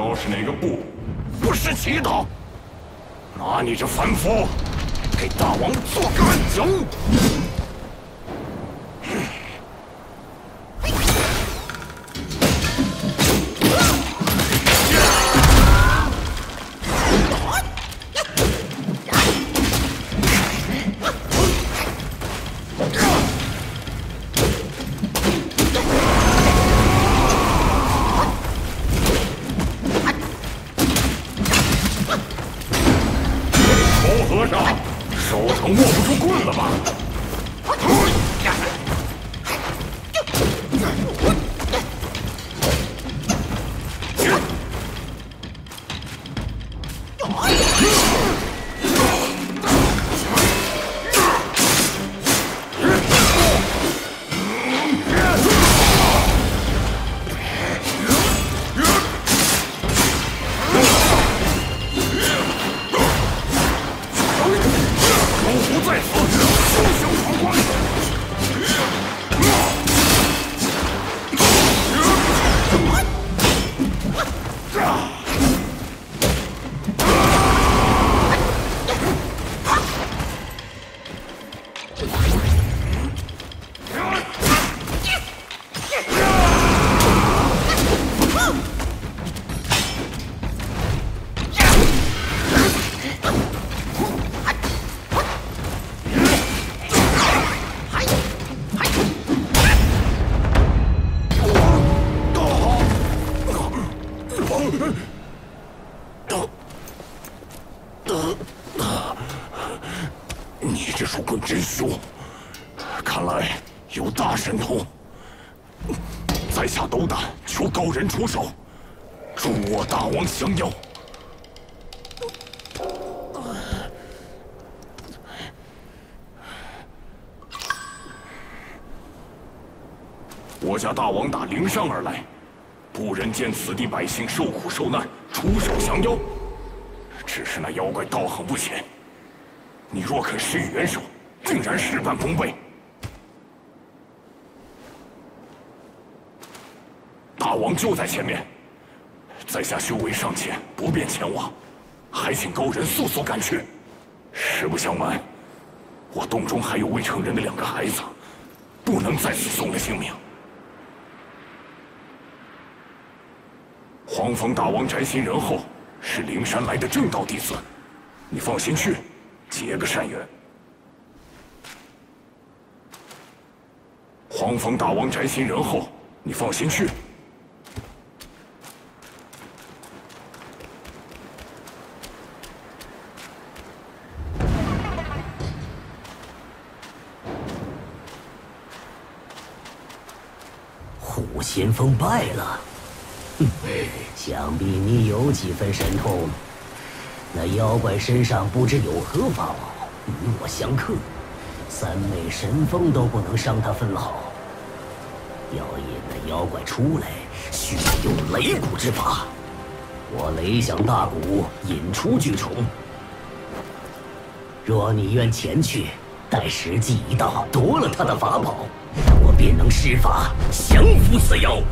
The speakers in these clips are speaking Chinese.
要是哪个不不识祈祷，拿你这凡夫给大王做个案。有虎在。此，在下斗胆求高人出手，助我大王降妖。我家大王打灵山而来，不忍见此地百姓受苦受难，出手降妖。只是那妖怪道行不浅，你若肯施以援手，定然事半功倍。大王就在前面，在下修为尚浅，不便前往，还请高人速速赶去。实不相瞒，我洞中还有未成人的两个孩子，不能在此送了性命。黄风大王宅心仁厚，是灵山来的正道弟子，你放心去，结个善缘。黄风大王宅心仁厚，你放心去。虎先锋败了，想必你有几分神通。那妖怪身上不知有何法宝，与我相克，三昧神风都不能伤他分毫。要引那妖怪出来，需要用雷鼓之法。我雷响大鼓，引出巨虫。若你愿前去，待时机一到，夺了他的法宝，便能施法降服此妖。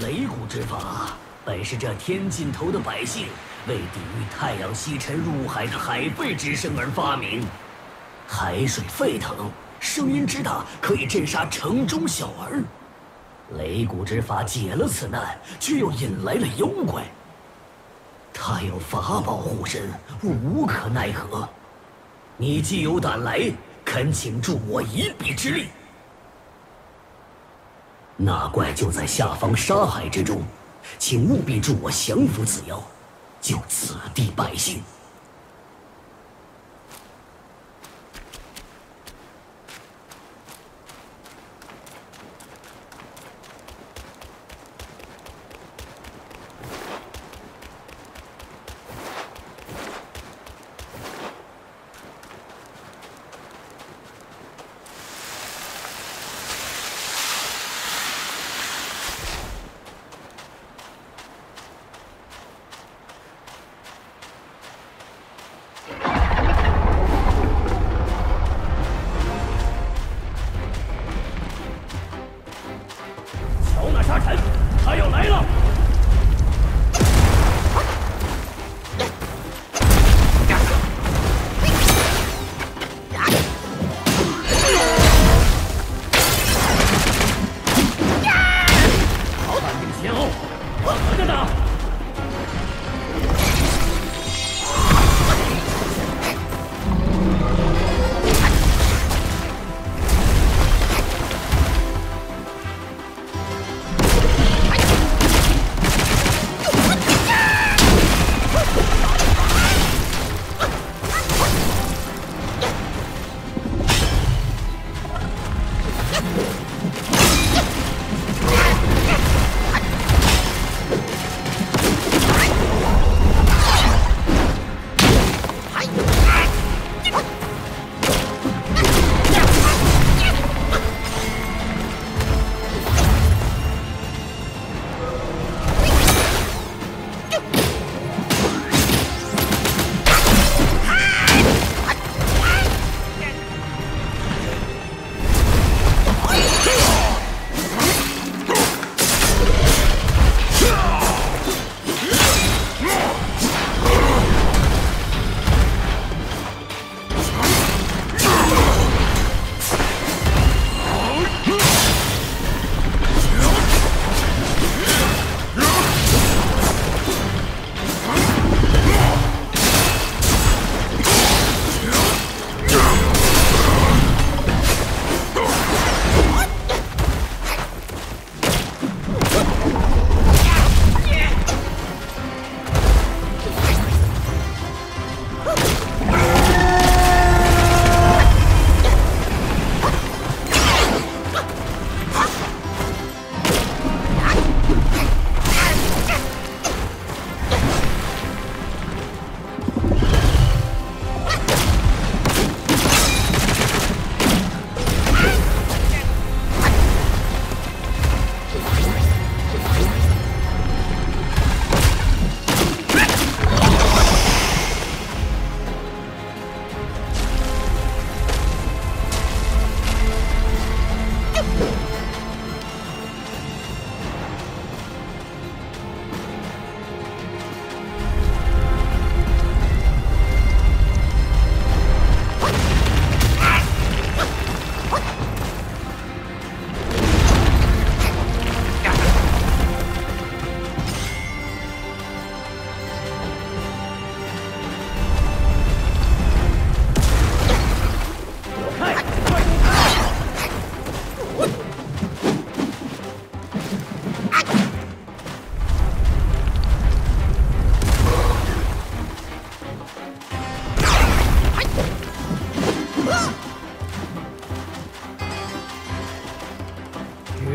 雷鼓之法本是这天尽头的百姓为抵御太阳西沉入海的海沸之声而发明。海水沸腾，声音之大，可以震杀城中小儿。雷鼓之法解了此难，却又引来了妖怪。他有法宝护身，我无可奈何。你既有胆来，恳请助我一臂之力。那怪就在下方沙海之中，请务必助我降服此妖，救此地百姓。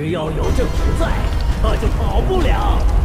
只要有朕存在，他就跑不了。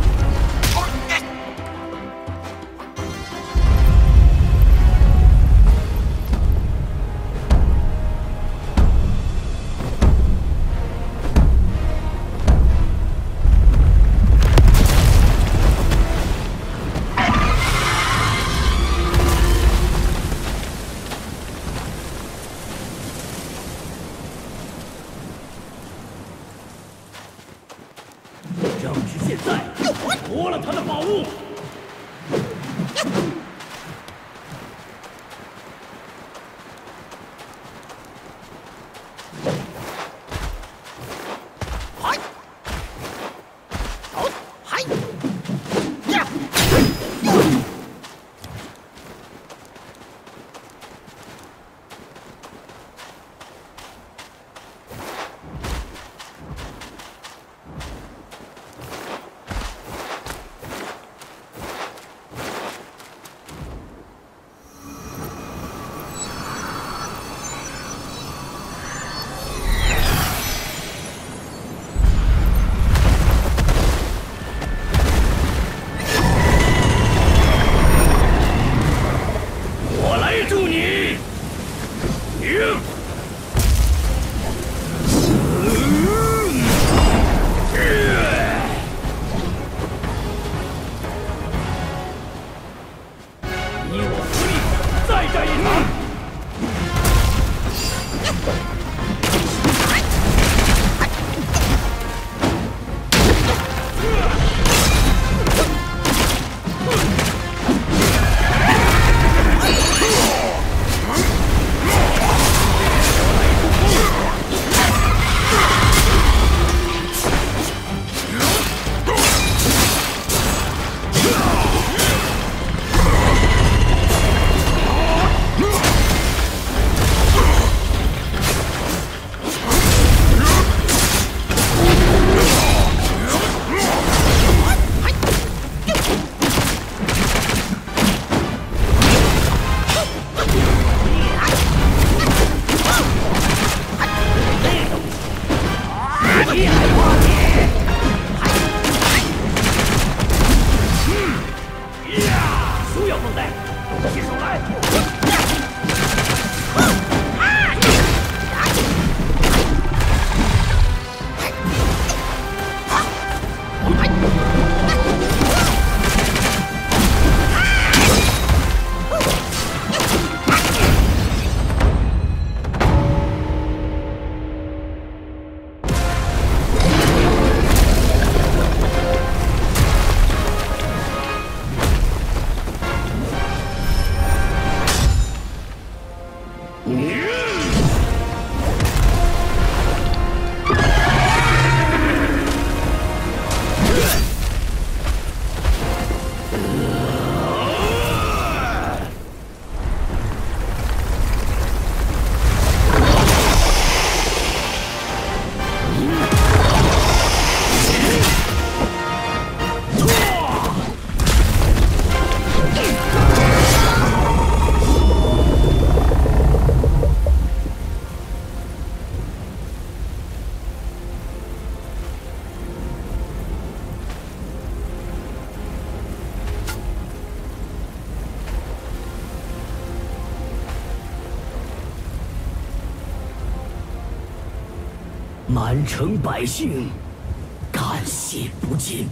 以我之力再战一次满城百姓感谢不尽。